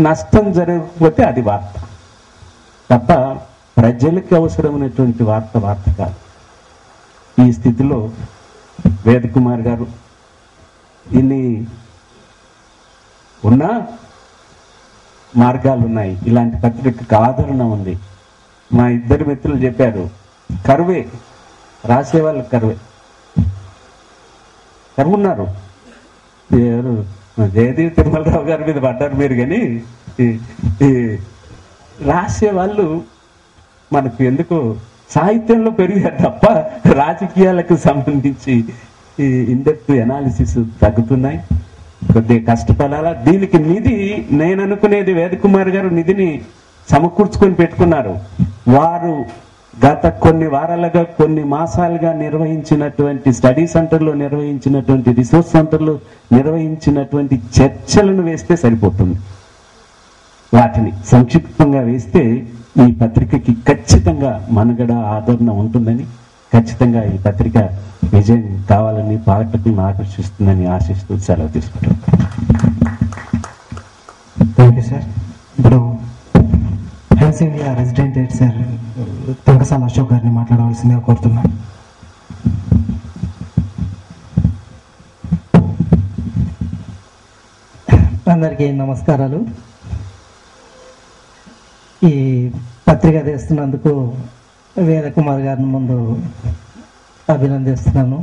నష్టం జరగకపోతే అది వార్త. తప్ప ప్రజలకు అవసరమైనటువంటి వార్త వార్త కాదు. ఈ స్థితిలో వేదకుమార్ గారు ఇన్ని ఉన్నా మార్గాలు ఉన్నాయి. ఇలాంటి పత్రికకు ఆదరణ ఉంది. మా ఇద్దరు మిత్రులు చెప్పారు కరువే రాసేవాళ్ళకి కరువే. కరువున్నారు. ఎవరు జయదేవి తిరుమలరావు గారి మీద పడ్డారు మీరు కానీ ఈ- రాసే వాళ్ళు మనకు ఎందుకు సాహిత్యంలో పెరిగారు తప్ప రాజకీయాలకు సంబంధించి ఈ ఇండెప్త్ ఎనాలిసిస్ తగ్గుతున్నాయి కొద్దిగా కష్టపడాలా? దీనికి నిధి నేను అనుకునేది వేదకుమార్ గారు నిధిని సమకూర్చుకొని పెట్టుకున్నారు. వారు గత కొన్ని వారాలుగా కొన్ని మాసాలుగా నిర్వహించినటువంటి స్టడీ సెంటర్లో నిర్వహించినటువంటి రిసోర్స్ సెంటర్లో నిర్వహించినటువంటి చర్చలను వేస్తే సరిపోతుంది. వాటిని సంక్షిప్తంగా వేస్తే ఈ పత్రికకి ఖచ్చితంగా మనుగడ ఆదరణ ఉంటుందని ఖచ్చితంగా ఈ పత్రిక విజయం కావాలని పాఠకులను ఆకర్షిస్తుందని ఆశిస్తూ సెలవు తీసుకుంటాం థ్యాంక్ యూ సార్ ఇప్పుడు SAVR resident eight sir Thonkasala Ashok గారిని మాట్లాడవలసిందిగా కోరుతున్నాను అందరికీ నమస్కారాలు. ఈ పత్రిక తీస్తున్నందుకు వేదకుమార్ గారిని ముందు అభినందిస్తున్నాను.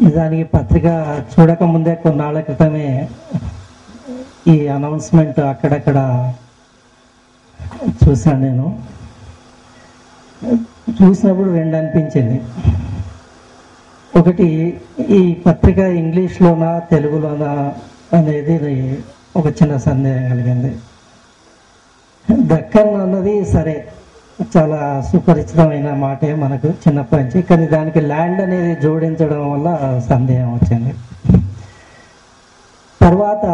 నిజానికి పత్రిక చూడక ముందే కొన్నాళ్ళ క్రితమే ఈ అనౌన్స్మెంట్ అక్కడక్కడ చూశాను నేను. చూసినప్పుడు రెండు అనిపించింది. ఒకటి ఈ పత్రిక ఇంగ్లీష్లోనా తెలుగులోనా అనేది ఒక చిన్న సందేహం కలిగింది. దక్కన్ అన్నది సరే చాలా సుపరిచితమైన మాటే మనకు చిన్నప్పటి నుంచి కానీ దానికి ల్యాండ్ అనేది జోడించడం వల్ల సందేహం వచ్చింది. తర్వాత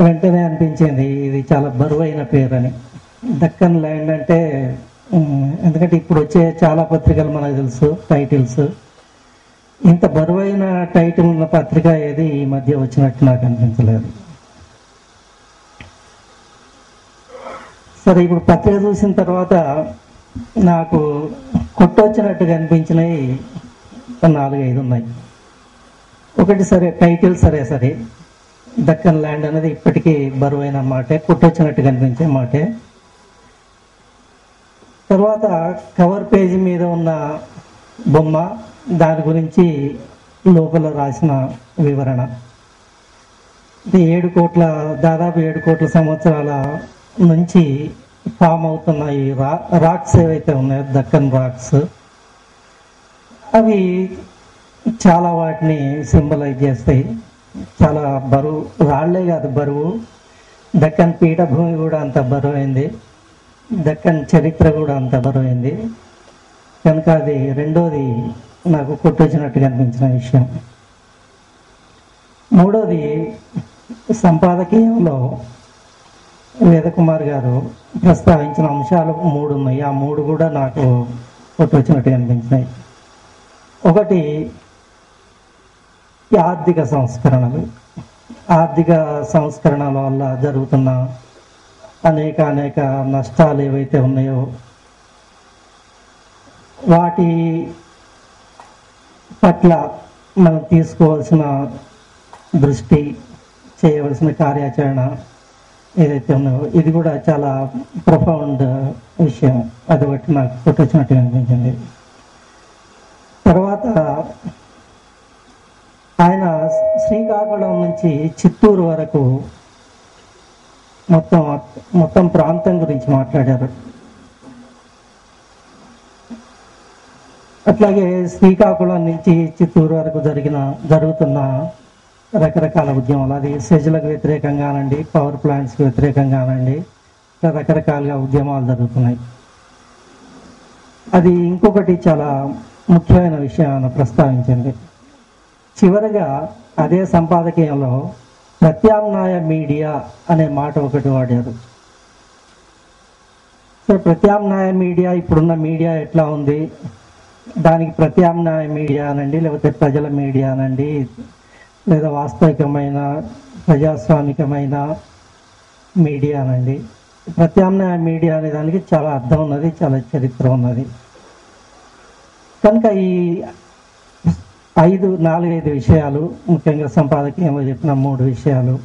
వెంటనే అనిపించింది ఇది చాలా బరువైన పేరు అని దక్కన్ ల్యాండ్ అంటే ఎందుకంటే ఇప్పుడు వచ్చే చాలా పత్రికలు మనకు తెలుసు టైటిల్స్. ఇంత బరువైన టైటిల్ ఉన్న పత్రిక ఏది ఈ మధ్య వచ్చినట్టు నాకు అనిపించలేదు. సరే ఇప్పుడు పత్రిక చూసిన తర్వాత నాకు కొట్టొచ్చినట్టుగా అనిపించినవి నాలుగు ఐదు ఉన్నాయి. ఒకటి సరే టైటిల్ సరే సరే. దక్కన్ ల్యాండ్ అనేది ఇప్పటికీ బరువైన మాటే కొట్టొచ్చినట్టుగా అనిపించే మాటే. తర్వాత కవర్ పేజీ మీద ఉన్న బొమ్మ దాని గురించి లోపల రాసిన వివరణ. ఇది ఏడు కోట్ల దాదాపు ఏడు కోట్ల సంవత్సరాల నుంచి ఫామ్ అవుతున్న ఈ రా రాక్స్ ఏవైతే ఉన్నాయో దక్కన్ రాక్స్ అవి చాలా వాటిని సింబలైజ్ చేస్తాయి. చాలా బరువు రాళ్ళే కాదు బరువు. దక్కన్ పీఠభూమి కూడా అంత బరువైంది. దక్కన్ చరిత్ర కూడా అంత బరువైంది. కనుక అది రెండోది నాకు కొట్టొచ్చినట్టుగా అనిపించిన విషయం. మూడోది సంపాదకీయంలో వేదకుమార్ గారు ప్రస్తావించిన అంశాలు మూడు ఉన్నాయి. ఆ మూడు కూడా నాకు కొట్టొచ్చినట్టుగా అనిపించినాయి. ఒకటి ఆర్థిక సంస్కరణలు. ఆర్థిక సంస్కరణల వల్ల జరుగుతున్న అనేక అనేక నష్టాలు ఏవైతే ఉన్నాయో వాటి పట్ల మనం తీసుకోవాల్సిన దృష్టి చేయవలసిన కార్యాచరణ ఏదైతే ఉన్నాయో ఇది కూడా చాలా ప్రొఫౌండ్ విషయం. అది ఒకటి నాకు కొట్టొచ్చినట్టుగా అనిపించింది. తర్వాత ఆయన శ్రీకాకుళం నుంచి చిత్తూరు వరకు మొత్తం మొత్తం ప్రాంతం గురించి మాట్లాడారు. అట్లాగే శ్రీకాకుళం నుంచి చిత్తూరు వరకు జరిగిన జరుగుతున్న రకరకాల ఉద్యమాలు. అది సెజ్లకు వ్యతిరేకంగానండి పవర్ ప్లాంట్స్కి వ్యతిరేకంగానండి. ఇట్లా రకరకాలుగా ఉద్యమాలు జరుగుతున్నాయి. అది ఇంకొకటి చాలా ముఖ్యమైన విషయాన్ని ప్రస్తావించింది. చివరగా అదే సంపాదకీయంలో ప్రత్యామ్నాయ మీడియా అనే మాట ఒకటి వాడారు. సో ప్రత్యామ్నాయ మీడియా ఇప్పుడున్న మీడియా ఎట్లా ఉంది? దానికి ప్రత్యామ్నాయ మీడియా అనండి లేకపోతే ప్రజల మీడియా అనండి లేదా వాస్తవికమైన ప్రజాస్వామికమైన మీడియా అనండి. ప్రత్యామ్నాయ మీడియా అనే దానికి చాలా అర్థం ఉన్నది చాలా చరిత్ర ఉన్నది. కనుక ఈ ఐదు నాలుగైదు విషయాలు ముఖ్యంగా సంపాదకీయంలో చెప్పిన మూడు విషయాలు.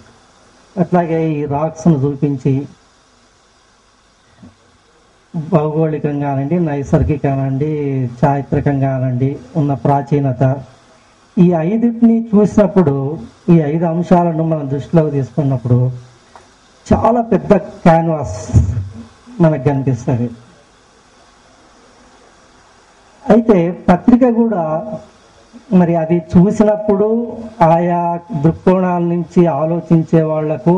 అట్లాగే ఈ రాక్స్ను చూపించి భౌగోళికంగా అనండి నైసర్గిక అనండి చారిత్రకం అనండి ఉన్న ప్రాచీనత. ఈ ఐదుటిని చూసినప్పుడు ఈ ఐదు అంశాలను మనం దృష్టిలోకి తీసుకున్నప్పుడు చాలా పెద్ద క్యాన్వాస్ మనకు కనిపిస్తుంది. అయితే పత్రిక కూడా మరి అది చూసినప్పుడు ఆయా దృక్కోణాల నుంచి ఆలోచించే వాళ్ళకు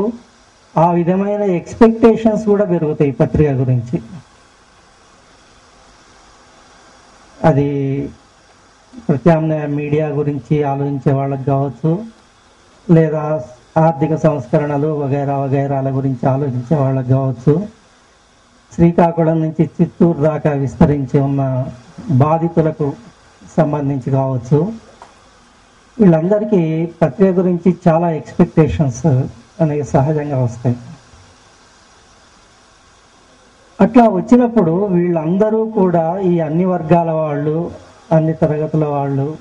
ఆ విధమైన ఎక్స్పెక్టేషన్స్ కూడా పెరుగుతాయి పత్రిక గురించి. అది ప్రత్యామ్నాయ మీడియా గురించి ఆలోచించే వాళ్ళకి కావచ్చు లేదా ఆర్థిక సంస్కరణలు వగైరా వగైరాల గురించి ఆలోచించే వాళ్ళకి కావచ్చు శ్రీకాకుళం నుంచి చిత్తూరు దాకా విస్తరించి ఉన్న బాధితులకు సంబంధించి కావచ్చు వీళ్ళందరికీ ప్రక్రియ గురించి చాలా ఎక్స్పెక్టేషన్స్ అనేవి సహజంగా వస్తాయి. అట్లా వచ్చినప్పుడు వీళ్ళందరూ కూడా ఈ అన్ని వర్గాల వాళ్ళు అన్ని తరగతుల వాళ్ళు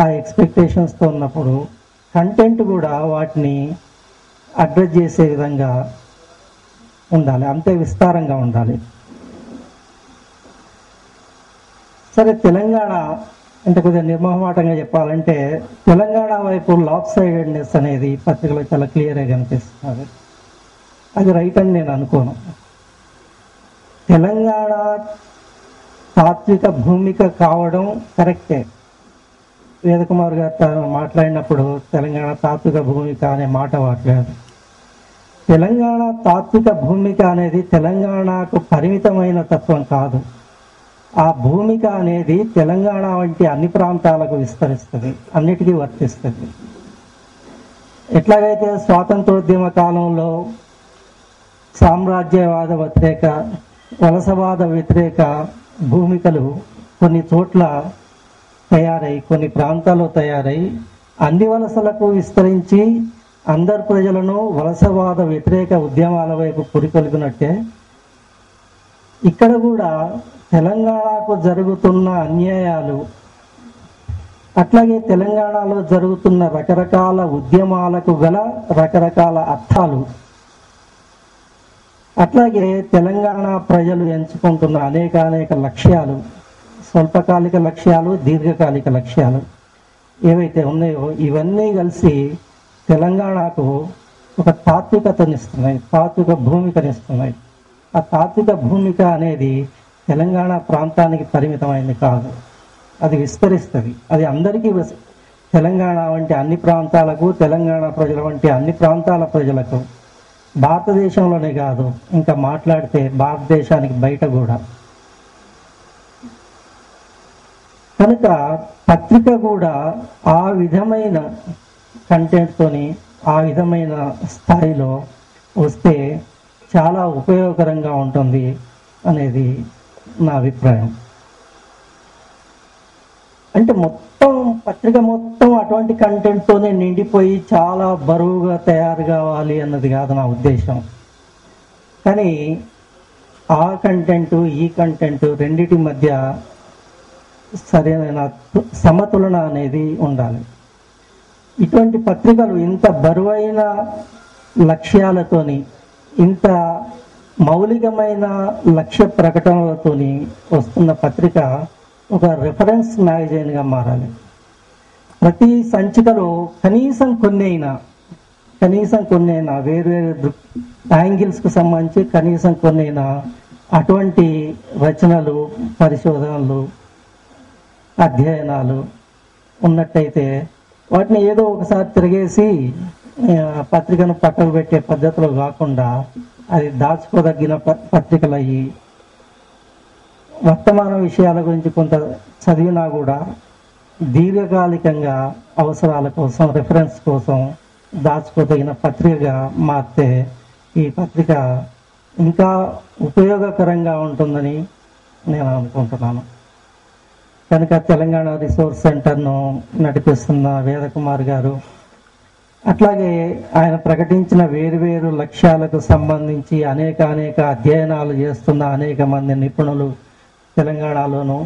ఆ ఎక్స్పెక్టేషన్స్తో ఉన్నప్పుడు కంటెంట్ కూడా వాటిని అడ్రస్ చేసే విధంగా ఉండాలి. అంతే విస్తారంగా ఉండాలి. సరే తెలంగాణ అంటే కొద్దిగా నిర్మోహమాటంగా చెప్పాలంటే తెలంగాణ వైపు లాప్ సైడెడ్నెస్ అనేది పత్రికలో చాలా క్లియర్గా కనిపిస్తుంది. అది రైట్ అని నేను అనుకోను. తెలంగాణ తాత్విక భూమిక కావడం కరెక్టే. వేదకుమార్ గారు తను మాట్లాడినప్పుడు తెలంగాణ తాత్విక భూమిక అనే మాట వాడలేదు తెలంగాణ తాత్విక భూమిక అనేది తెలంగాణకు పరిమితమైన తత్వం కాదు. ఆ భూమిక అనేది తెలంగాణ వంటి అన్ని ప్రాంతాలకు విస్తరిస్తుంది అన్నిటికీ వర్తిస్తుంది. ఎట్లాగైతే స్వాతంత్రోద్యమ కాలంలో సామ్రాజ్యవాద వ్యతిరేక వలసవాద వ్యతిరేక భూమికలు కొన్ని చోట్ల తయారై కొన్ని ప్రాంతాల్లో తయారై అన్ని వలసలకు విస్తరించి అందరు ప్రజలను వలసవాద వ్యతిరేక ఉద్యమాల వైపు పురికొల్పినట్టే ఇక్కడ కూడా తెలంగాణకు జరుగుతున్న అన్యాయాలు అట్లాగే తెలంగాణలో జరుగుతున్న రకరకాల ఉద్యమాలకు గల రకరకాల అర్థాలు అట్లాగే తెలంగాణ ప్రజలు ఎంచుకుంటున్న అనేక అనేక లక్ష్యాలు స్వల్పకాలిక లక్ష్యాలు దీర్ఘకాలిక లక్ష్యాలు ఏవైతే ఉన్నాయో ఇవన్నీ కలిసి తెలంగాణకు ఒక తాత్వికతనిస్తున్నాయి తాత్విక భూమికనిస్తున్నాయి. ఆ తాత్విక భూమిక అనేది తెలంగాణ ప్రాంతానికి పరిమితమైనది కాదు. అది విస్తరిస్తుంది. అది అందరికీ తెలంగాణ వంటి అన్ని ప్రాంతాలకు తెలంగాణ ప్రజల వంటి అన్ని ప్రాంతాల ప్రజలకు భారతదేశంలోనే కాదు ఇంకా మాట్లాడితే భారతదేశానికి బయట కూడా. కనుక పత్రిక కూడా ఆ విధమైన కంటెంట్తోని ఆ విధమైన స్థాయిలో వస్తే చాలా ఉపయోగకరంగా ఉంటుంది అనేది నా అభిప్రాయం. అంటే మొత్తం పత్రిక మొత్తం అటువంటి కంటెంట్తోనే నిండిపోయి చాలా బరువుగా తయారు కావాలి అన్నది కాదు నా ఉద్దేశం. కానీ ఆ కంటెంట్ ఈ కంటెంట్ రెండిటి మధ్య సరైన సమతులన అనేది ఉండాలి. ఇటువంటి పత్రికలు ఇంత బరువైన లక్ష్యాలతోని ఇంత మౌలికమైన లక్ష్య ప్రకటనలతోని వస్తున్న పత్రిక ఒక రెఫరెన్స్ మ్యాగజైన్గా మారాలి. ప్రతి సంచికలో కనీసం కొన్ని అయినా కనీసం కొన్ని అయినా వేరు యాంగిల్స్కి సంబంధించి కనీసం కొన్ని అయినా అటువంటి రచనలు పరిశోధనలు అధ్యయనాలు ఉన్నట్టయితే వాటిని ఏదో ఒకసారి తిరిగేసి పత్రికను పట్టలు పెట్టే పద్ధతిలో కాకుండా అది దాచుకోదగిన ప- వర్తమాన విషయాల గురించి కొంత చదివినా కూడా దీర్ఘకాలికంగా అవసరాల కోసం రిఫరెన్స్ కోసం దాచుకోదగిన పత్రికగా మారితే ఈ పత్రిక ఇంకా ఉపయోగకరంగా ఉంటుందని నేను అనుకుంటున్నాను. కనుక తెలంగాణ రిసోర్స్ సెంటర్ను నడిపిస్తున్న వేదకుమార్ గారు అట్లాగే ఆయన ప్రకటించిన వేరువేరు లక్ష్యాలకు సంబంధించి అనేక అనేక అధ్యయనాలు చేస్తున్న అనేక మంది నిపుణులు తెలంగాణలోను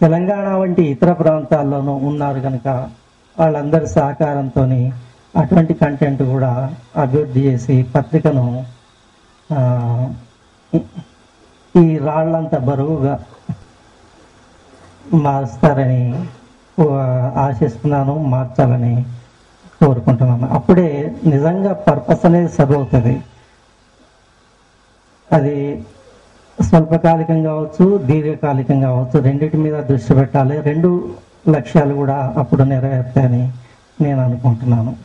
తెలంగాణ వంటి ఇతర ప్రాంతాల్లోనూ ఉన్నారు కనుక వాళ్ళందరి సహకారంతో అటువంటి కంటెంట్ కూడా అభివృద్ధి చేసి పత్రికను ఈ రాళ్ళంత బరువుగా మారుస్తారని ఆశిస్తున్నాను మార్చాలని కోరుకుంటున్నాను. అప్పుడే నిజంగా పర్పస్ అనేది సర్వ్ అవుతుంది. అది స్వల్పకాలికం కావచ్చు దీర్ఘకాలికం కావచ్చు రెండింటి మీద దృష్టి పెట్టాలి. రెండు లక్ష్యాలు కూడా అప్పుడు నెరవేరుతాయని నేను అనుకుంటున్నాను.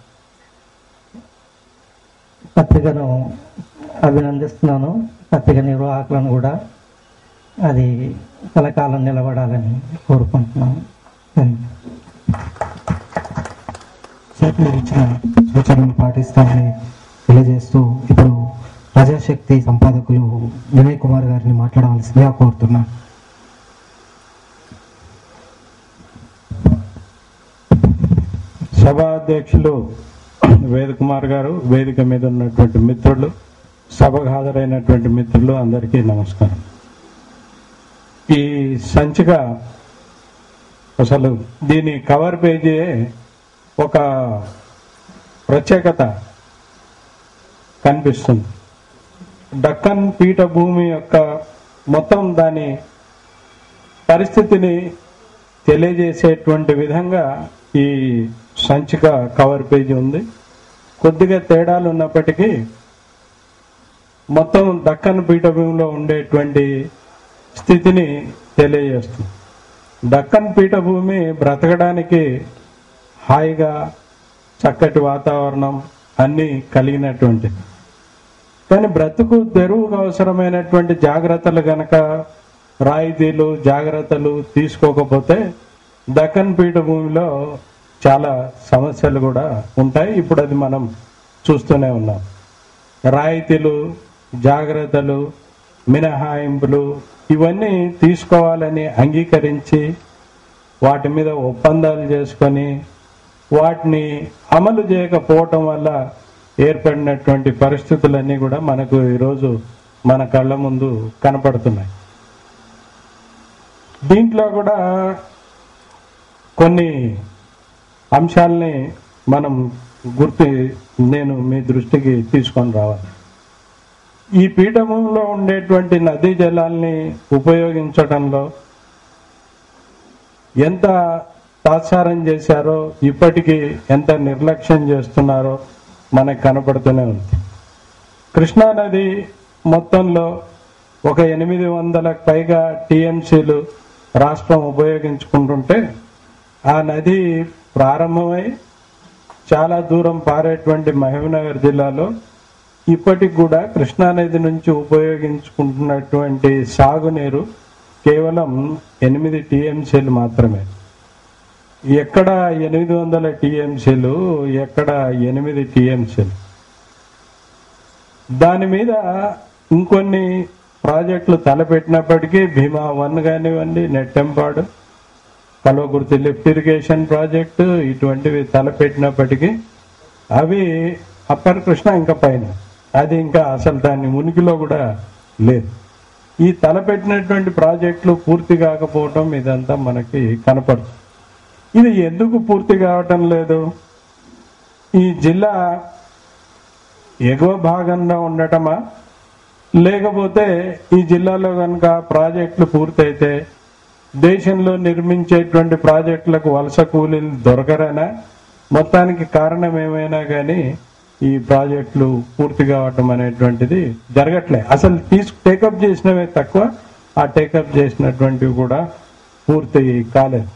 పత్రికను అభినందిస్తున్నాను. పత్రిక నిర్వాహకులను కూడా అది కలకాలం నిలబడాలని కోరుకుంటున్నాను. థ్యాంక్ యూ సార్ ఇచ్చిన సూచనలు పాటిస్తామని తెలియజేస్తూ ఇప్పుడు ప్రజాశక్తి సంపాదకులు వినయ్ కుమార్ గారిని మాట్లాడవలసిందిగా కోరుతున్నాను సభాధ్యక్షులు వేద కుమార్ గారు వేదిక మీద ఉన్నటువంటి మిత్రులు సభకు హాజరైనటువంటి మిత్రులు అందరికీ నమస్కారం. ఈ సంచిక అసలు దీని కవర్ పేజీ ఒక ప్రత్యేకత కనిపిస్తుంది. డక్కన్ పీఠభూమి యొక్క మొత్తం దాని పరిస్థితిని తెలియజేసేటువంటి విధంగా ఈ సంచిక కవర్ పేజీ ఉంది. కొద్దిగా తేడాలు ఉన్నప్పటికీ మొత్తం దక్కన్ పీఠభూమిలో ఉండేటువంటి స్థితిని తెలియజేస్తుంది. దక్కన్ పీఠభూమి బ్రతకడానికి హాయిగా చక్కటి వాతావరణం అన్నీ కలిగినటువంటిది కానీ బ్రతుకు తెరువుకు అవసరమైనటువంటి జాగ్రత్తలు గనక రాయితీలు జాగ్రత్తలు తీసుకోకపోతే దక్కన్ పీఠభూమిలో చాలా సమస్యలు కూడా ఉంటాయి. ఇప్పుడు అది మనం చూస్తూనే ఉన్నాం. రాయితీలు జాగ్రత్తలు మినహాయింపులు ఇవన్నీ తీసుకోవాలని అంగీకరించి వాటి మీద ఒప్పందాలు చేసుకొని వాటిని అమలు చేయకపోవటం వల్ల ఏర్పడినటువంటి పరిస్థితులన్నీ కూడా మనకు ఈరోజు మన కళ్ళ ముందు కనపడుతున్నాయి. దీంట్లో కూడా కొన్ని అంశాలని మనం గుర్తు నేను మీ దృష్టికి తీసుకొని రావాలి. ఈ పీఠభూమిలో ఉండేటువంటి నదీ జలాల్ని ఉపయోగించడంలో ఎంత తాత్సారం చేశారో ఇప్పటికీ ఎంత నిర్లక్ష్యం చేస్తున్నారో మనకు కనపడుతూనే ఉంది. కృష్ణా నది మొత్తంలో ఒక ఎనిమిది వందలకు పైగా టీఎంసీలు రాష్ట్రం ఉపయోగించుకుంటుంటే ఆ నది ప్రారంభమై చాలా దూరం పారేటువంటి మహబూబ్నగర్ జిల్లాలో ఇప్పటికి కూడా కృష్ణానది నుంచి ఉపయోగించుకుంటున్నటువంటి సాగునీరు కేవలం ఎనిమిది టీఎంసీలు మాత్రమే. ఎక్కడ ఎనిమిది వందల టీఎంసీలు ఎక్కడ ఎనిమిది టీఎంసీలు? దాని మీద ఇంకొన్ని ప్రాజెక్టులు తలపెట్టినప్పటికీ భీమా వన్ కానివ్వండి Nettempadu Kalwakurthy lift irrigation project ఇటువంటివి తలపెట్టినప్పటికీ అవి అప్పర్ కృష్ణ ఇంకా పైన. అది ఇంకా అసలు దాని ఉనికిలో కూడా లేదు. ఈ తలపెట్టినటువంటి ప్రాజెక్టులు పూర్తి కాకపోవటం ఇదంతా మనకి కనపడుతుంది. ఇది ఎందుకు పూర్తి కావటం లేదు? ఈ జిల్లా ఎగువ భాగంలో ఉండటమా? లేకపోతే ఈ జిల్లాలో కనుక ప్రాజెక్టులు పూర్తయితే దేశంలో నిర్మించేటువంటి ప్రాజెక్టులకు వలస కూలీలు దొరకరనా? మొత్తానికి కారణం ఏమైనా కానీ ఈ ప్రాజెక్టులు పూర్తి కావటం అనేటువంటిది జరగట్లే. అసలు తీసు టేకప్ చేసినవే తక్కువ ఆ టేకప్ చేసినటువంటివి కూడా పూర్తి కాలేదు.